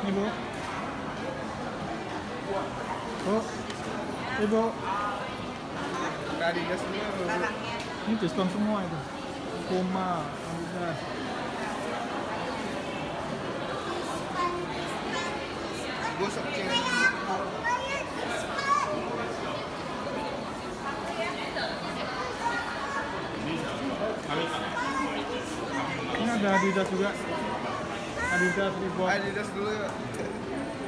Ibu. Bu. Ibu. Semua. barangnya Ini diskon semua itu. Gosok cewek. Ini ada Adidas juga. Adidas, Reebok. Adidas dulu ya. itu Adidas